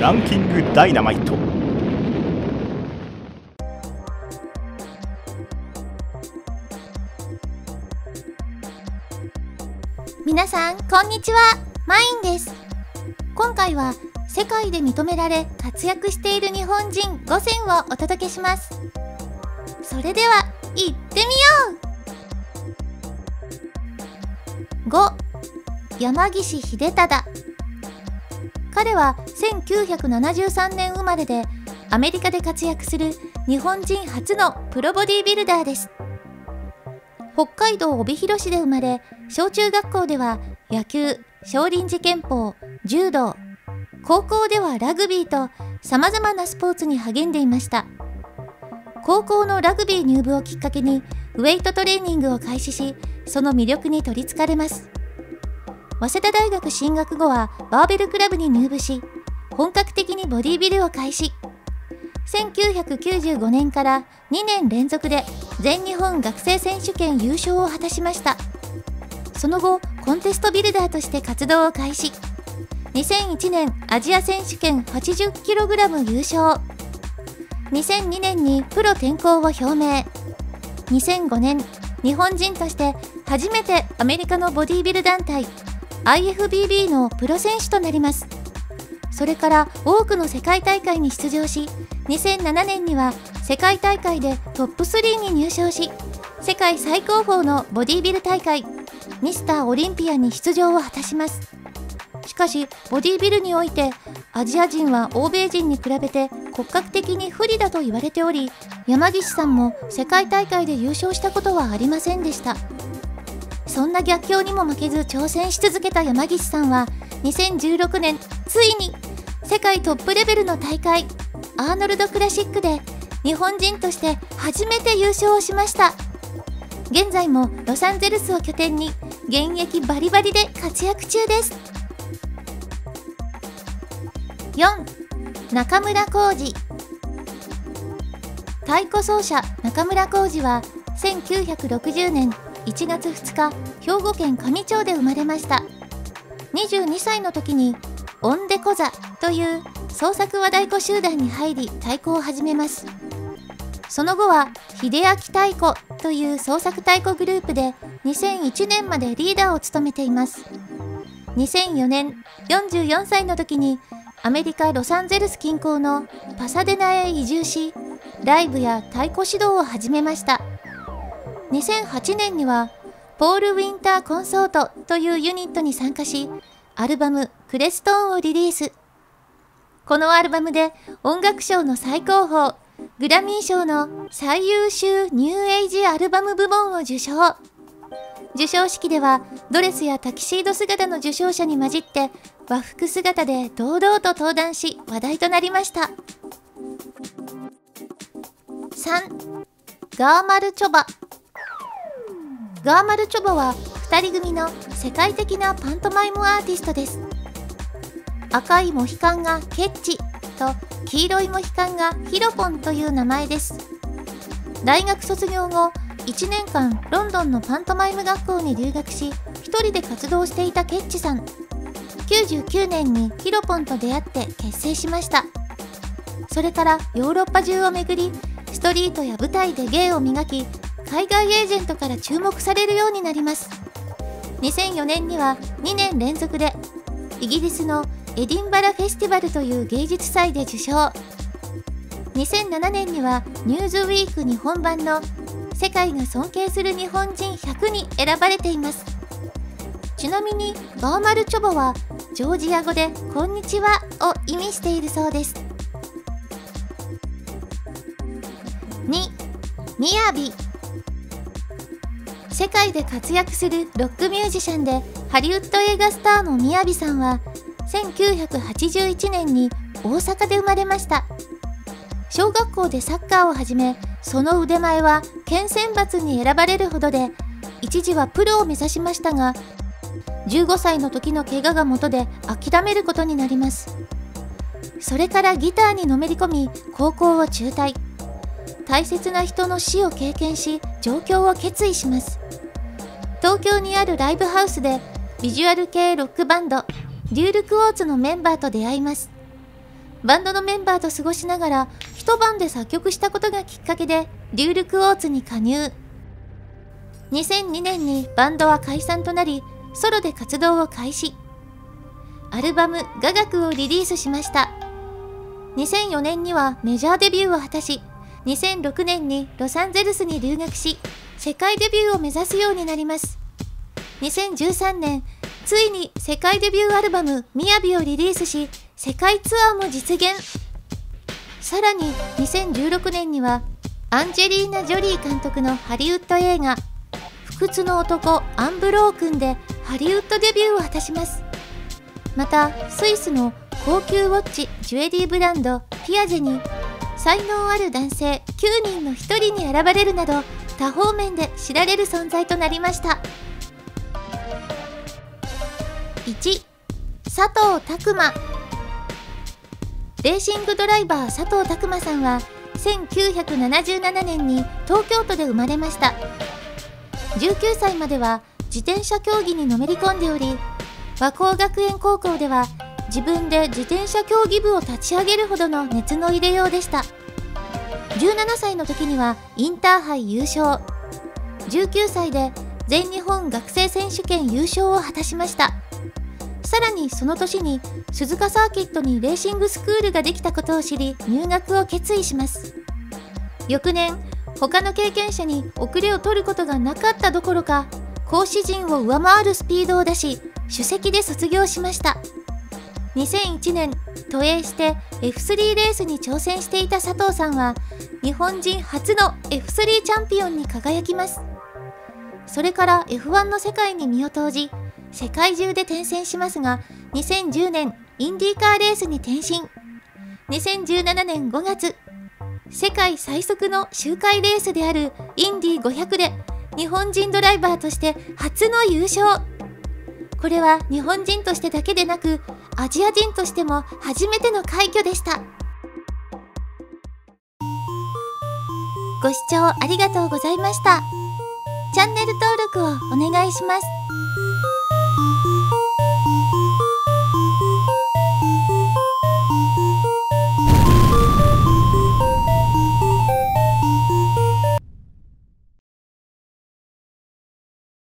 ランキングダイナマイト。皆さんこんにちは。マインです。今回は世界で認められ活躍している日本人5選をお届けします。それでは行ってみよう。5山岸秀忠。彼は1973年生まれでアメリカで活躍する日本人初のプロボディビルダーです。北海道帯広市で生まれ小中学校では野球少林寺拳法柔道高校ではラグビーと様々なスポーツに励んでいました。高校のラグビー入部をきっかけにウェイトトレーニングを開始しその魅力に取りつかれます。早稲田大学進学後はバーベルクラブに入部し本格的にボディビルを開始。1995年から2年連続で全日本学生選手権優勝を果たしました。その後コンテストビルダーとして活動を開始。2001年アジア選手権 80kg 優勝。2002年にプロ転向を表明。2005年日本人として初めてアメリカのボディビル団体 IFBB のプロ選手となります。それから多くの世界大会に出場し2007年には世界大会でトップ3に入賞し世界最高峰のボディビル大会ミスターオリンピアに出場を果たします。しかしボディビルにおいてアジア人は欧米人に比べて骨格的に不利だと言われており山岸さんも世界大会で優勝したことはありませんでした。そんな逆境にも負けず挑戦し続けた山岸さんは2016年ついに世界トップレベルの大会アーノルドクラシックで日本人として初めて優勝をしました。現在もロサンゼルスを拠点に現役バリバリで活躍中です。4中村浩二。太鼓奏者中村浩二は1960年1月2日兵庫県上町で生まれました。22歳の時にオンデコ座という創作和太鼓集団に入り太鼓を始めます。その後は秀明太鼓という創作太鼓グループで2001年までリーダーを務めています。2004年44歳の時にアメリカ・ロサンゼルス近郊のパサデナへ移住しライブや太鼓指導を始めました。2008年にはポール・ウィンター・コンソートというユニットに参加しアルバムクレストーンをリリース。このアルバムで音楽賞の最高峰グラミー賞の最優秀ニューエイジアルバム部門を受賞。授賞式ではドレスやタキシード姿の受賞者に混じって和服姿で堂々と登壇し話題となりました。3ガーマルチョバ。ガーマルチョバは2人組の世界的なパントマイムアーティストです。赤いモヒカンがケッチと黄色いモヒカンがヒロポンという名前です。大学卒業後1年間ロンドンのパントマイム学校に留学し1人で活動していたケッチさん。99年にヒロポンと出会って結成しました。それからヨーロッパ中を巡りストリートや舞台で芸を磨き海外エージェントから注目されるようになります。2004年には2年連続でイギリスのエディンバラフェスティバルという芸術祭で受賞。2007年にはニューズウィーク日本版の世界が尊敬する日本人100に選ばれています。ちなみにバーマルチョボはジョージア語で「こんにちは」を意味しているそうです。2みやび世界で活躍するロックミュージシャンでハリウッド映画スターのみやびさんは1981年に大阪で生まれました。小学校でサッカーを始めその腕前は県選抜に選ばれるほどで一時はプロを目指しましたが15歳の時の怪我が元で諦めることになります。それからギターにのめり込み高校を中退。大切な人の死を経験し上京を決意します。東京にあるライブハウスでビジュアル系ロックバンドデュールクォーツのメンバーと出会います。バンドのメンバーと過ごしながら一晩で作曲したことがきっかけでリュールクオーツに加入。2002年にバンドは解散となりソロで活動を開始。アルバム「雅楽」をリリースしました。2004年にはメジャーデビューを果たし2006年にロサンゼルスに留学し世界デビューを目指すようになります。2013年ついに世界デビューアルバム「みやび」をリリースし世界ツアーも実現。さらに2016年にはアンジェリーナ・ジョリー監督のハリウッド映画「不屈の男アンブロー君」でハリウッドデビューを果たします。またスイスの高級ウォッチジュエリーブランドピアジェに才能ある男性9人の1人に選ばれるなど多方面で知られる存在となりました。1佐藤拓磨レーシングドライバー佐藤拓磨さんは1977年に東京都で生まれました。19歳までは自転車競技にのめり込んでおり和光学園高校では自分で自転車競技部を立ち上げるほどの熱の入れようでした。17歳の時にはインターハイ優勝。19歳で全日本学生選手権優勝を果たしました。さらにその年に鈴鹿サーキットにレーシングスクールができたことを知り入学を決意します。翌年他の経験者に遅れを取ることがなかったどころか講師陣を上回るスピードを出し首席で卒業しました。2001年都営して F3 レースに挑戦していた佐藤さんは日本人初の F3 チャンピオンに輝きます。それから F1 の世界に身を投じ世界中で転戦しますが2010年インディーカーレースに転身。2017年5月世界最速の周回レースであるインディ500で日本人ドライバーとして初の優勝。これは日本人としてだけでなくアジア人としても初めての快挙でした。ご視聴ありがとうございました。チャンネル登録をお願いします。